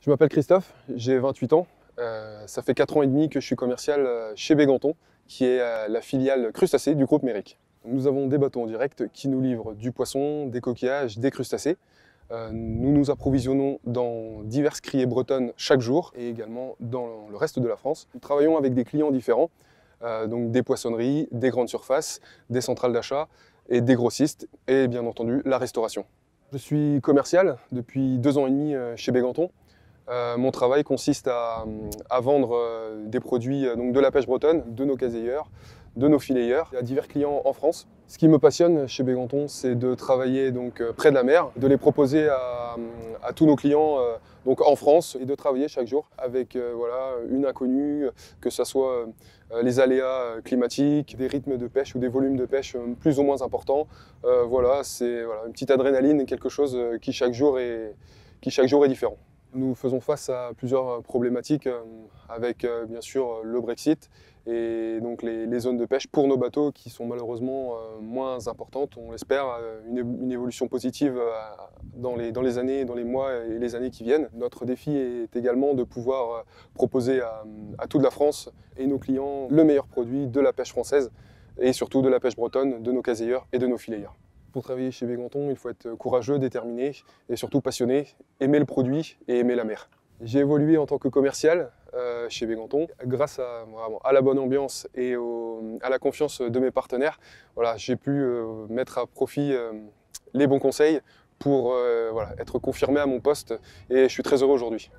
Je m'appelle Christophe, j'ai 28 ans. Euh, ça fait 4 ans et demi que je suis commercial euh, chez Béganton, qui est euh, la filiale crustacée du groupe Méric. Nous avons des bateaux en direct qui nous livrent du poisson, des coquillages, des crustacés. nous nous approvisionnons dans diverses criées bretonnes chaque jour et également dans le reste de la France. Nous travaillons avec des clients différents, donc des poissonneries, des grandes surfaces, des centrales d'achat et des grossistes et bien entendu la restauration. Je suis commercial depuis deux ans et demi chez Béganton. Euh, mon travail consiste à, vendre euh, des produits donc de la pêche bretonne, de nos caseilleurs, de nos filayeurs à divers clients en France. Ce qui me passionne chez Béganton, c'est de travailler donc près de la mer, de les proposer à, tous nos clients donc en France et de travailler chaque jour avec voilà, une inconnue, que ce soit les aléas climatiques, des rythmes de pêche ou des volumes de pêche plus ou moins importants. voilà, c'est voilà, une petite adrénaline quelque chose qui chaque jour est, qui chaque jour est différent. Nous faisons face à plusieurs problématiques euh, avec euh, bien sûr le Brexit et donc les, zones de pêche pour nos bateaux qui sont malheureusement euh, moins importantes. On espère une, évolution positive dans les, années, dans les mois et les années qui viennent. Notre défi est également de pouvoir proposer à, toute la France et nos clients le meilleur produit de la pêche française et surtout de la pêche bretonne, de nos caseilleurs et de nos filayeurs. Pour travailler chez Béganton, il faut être courageux, déterminé et surtout passionné, aimer le produit et aimer la mer. J'ai évolué en tant que commercial euh, chez Béganton. Grâce à, la bonne ambiance et à la confiance de mes partenaires, j'ai pu euh, mettre à profit euh, les bons conseils pour être confirmé à mon poste et je suis très heureux aujourd'hui.